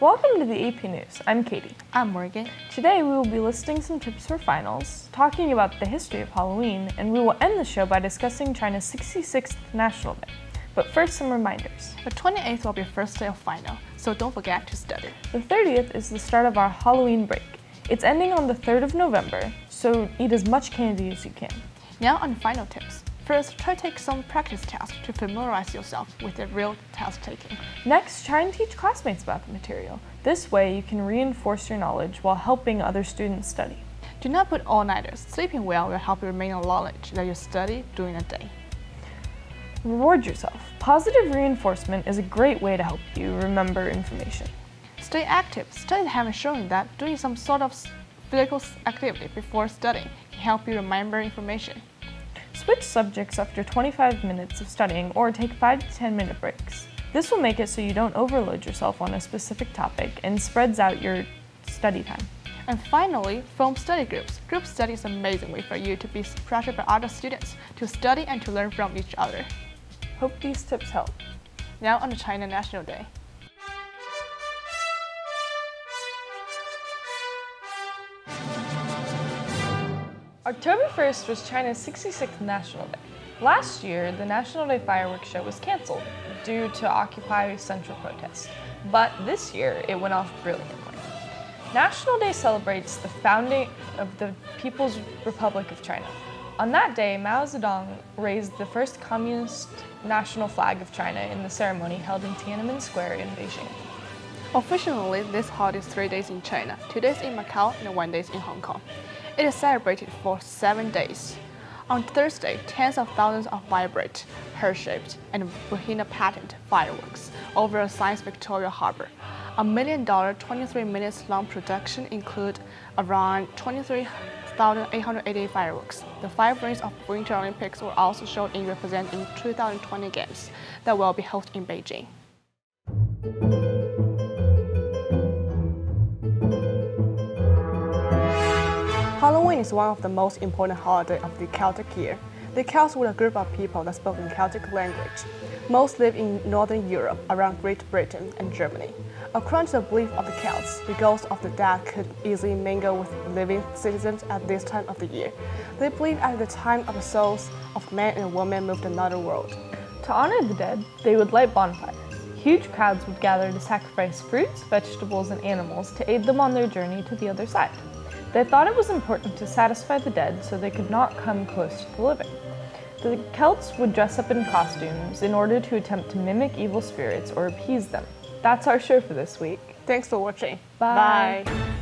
Welcome to the AP News. I'm Katie. I'm Morgan. Today we will be listing some tips for finals, talking about the history of Halloween, and we will end the show by discussing China's 66th National Day. But first, some reminders. The 28th will be your first day of final, so don't forget to study. The 30th is the start of our Halloween break. It's ending on the 3rd of November, so eat as much candy as you can. Now on final tips. First, try to take some practice tests to familiarize yourself with the real test taking. Next, try and teach classmates about the material. This way, you can reinforce your knowledge while helping other students study. Do not put all-nighters. Sleeping well will help you remain knowledge that you study during the day. Reward yourself. Positive reinforcement is a great way to help you remember information. Stay active. Studies have shown that doing some sort of physical activity before studying can help you remember information. Switch subjects after 25 minutes of studying or take 5 to 10 minute breaks. This will make it so you don't overload yourself on a specific topic and spreads out your study time. And finally, form study groups. Group study is an amazing way for you to be pressured by other students to study and to learn from each other. Hope these tips help. Now on the China National Day. October 1st was China's 66th National Day. Last year, the National Day fireworks show was canceled due to Occupy Central protests, but this year it went off brilliantly. National Day celebrates the founding of the People's Republic of China. On that day, Mao Zedong raised the first communist national flag of China in the ceremony held in Tiananmen Square in Beijing. Officially, this holiday is three days in China, two days in Macau, and one day in Hong Kong. It is celebrated for seven days. On Thursday, tens of thousands of vibrant, heart-shaped, and Bauhinia patent fireworks over Science Victoria Harbor. A million dollar, 23 minutes long production include around 23,880 fireworks. The five rings of Winter Olympics were also shown in representing 2020 games that will be held in Beijing. Halloween is one of the most important holidays of the Celtic year. The Celts were a group of people that spoke in Celtic language. Most live in Northern Europe, around Great Britain and Germany. According to the belief of the Celts, the ghosts of the dead could easily mingle with living citizens at this time of the year. They believe at the time of the souls of men and women moved to another world. To honor the dead, they would light bonfires. Huge crowds would gather to sacrifice fruits, vegetables, and animals to aid them on their journey to the other side. They thought it was important to satisfy the dead so they could not come close to the living. The Celts would dress up in costumes in order to attempt to mimic evil spirits or appease them. That's our show for this week. Thanks for watching. Bye. Bye.